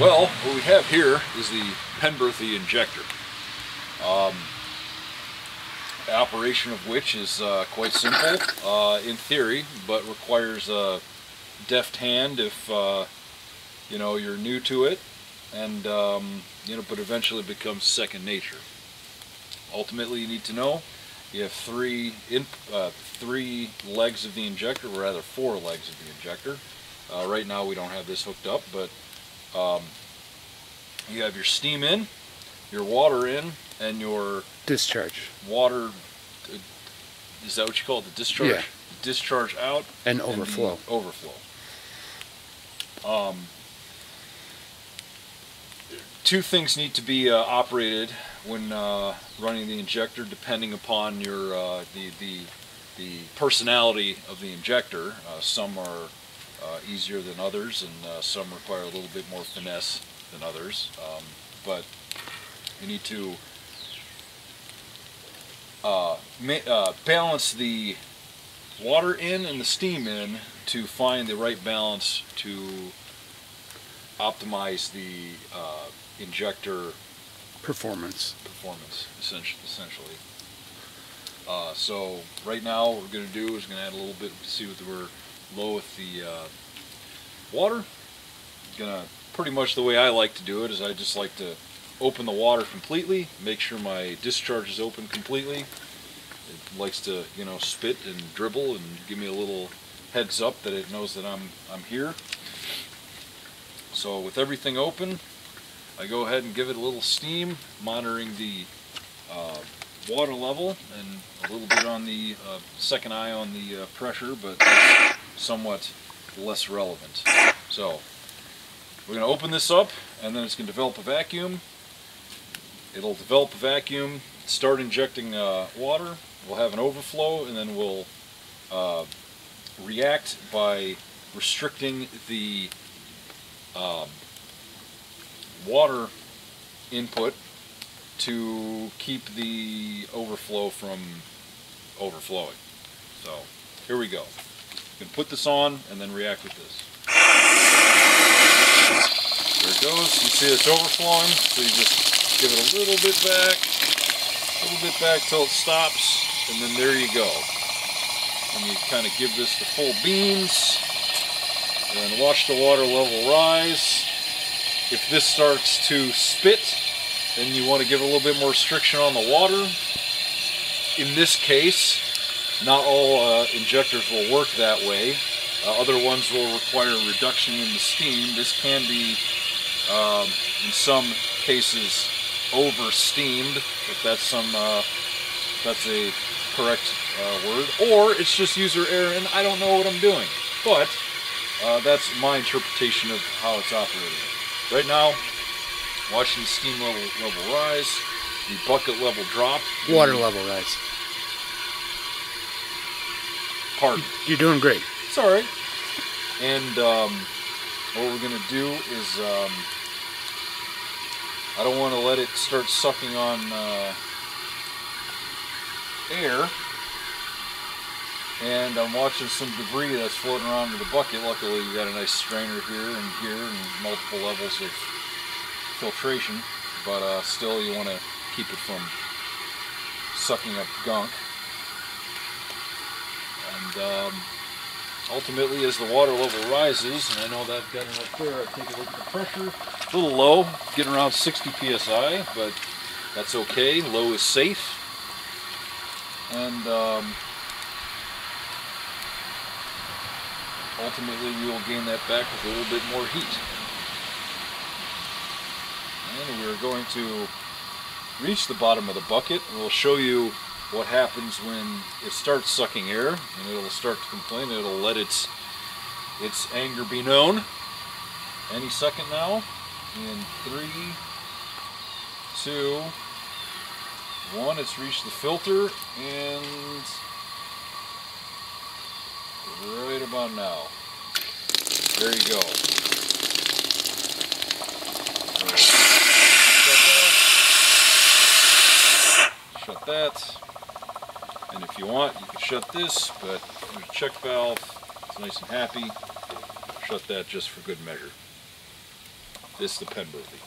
Well, what we have here is the Penberthy injector. Um, operation of which is uh, quite simple uh, in theory, but requires a deft hand if uh, you know you're new to it, and um, you know, but eventually becomes second nature. Ultimately, you need to know you have three in, uh, three legs of the injector, or rather four legs of the injector. Uh, right now, we don't have this hooked up, but um, you have your steam in, your water in, and your discharge water. uh, Is that what you call it? The discharge. Yeah. Discharge out and and overflow. overflow. Um, two things need to be uh, operated when uh, running the injector, depending upon your uh, the the the personality of the injector. Uh, some are uh, easier than others, and uh, some require a little bit more finesse than others. Um, but you need to uh, ma- uh, balance the water in and the steam in to find the right balance to optimize the uh, injector Performance. performance, essentially. essentially. Uh, so right now, what we're going to do is going to add a little bit, to see what we're low with the uh, water. Gonna pretty much the way I like to do it is I just like to open the water completely, make sure my discharge is open completely. It likes to, you know, spit and dribble and give me a little heads up that it knows that I'm I'm here. So with everything open, I go ahead and give it a little steam, monitoring the uh, water level and a little bit on the uh, second eye on the uh, pressure, but somewhat less relevant. So we're going to open this up and then it's going to develop a vacuum. It'll develop a vacuum, start injecting uh, water, we'll have an overflow, and then we'll uh, react by restricting the um, water input to keep the overflow from overflowing. So here we go. You can put this on and then react with this. There it goes. You see it's overflowing, so you just give it a little bit back, a little bit back till it stops, and then there you go. And you kind of give this the full beans, and watch the water level rise. If this starts to spit, then you want to give a little bit more restriction on the water. In this case, not all uh, injectors will work that way. Uh, other ones will require a reduction in the steam. This can be, um, in some cases, over steamed, if that's some, uh, if that's a correct uh, word, or it's just user error and I don't know what I'm doing. But uh, that's my interpretation of how it's operating. Right now, watching the steam level, level rise, the bucket level drop. Water level rise. Pardon. You're doing great. It's all right. And um, what we're gonna do is um, I don't want to let it start sucking on uh, air. And I'm watching some debris that's floating around in the bucket. Luckily, we got a nice strainer here and here, and multiple levels of filtration. But uh, still, you want to keep it from sucking up gunk. And um, ultimately, as the water level rises, and I know that I've got it up there, I take a look at the pressure. A little low, getting around 60 psi, but that's okay. Low is safe. And um, ultimately, we will gain that back with a little bit more heat. And we're going to reach the bottom of the bucket, and we'll show you what happens when it starts sucking air and it'll start to complain it'll let its its anger be known. Any second now. In three two one it's reached the filter and right about now. There you go shut that and if you want, you can shut this, but there's a check valve. It's nice and happy. Shut that just for good measure. This is the Penberthy.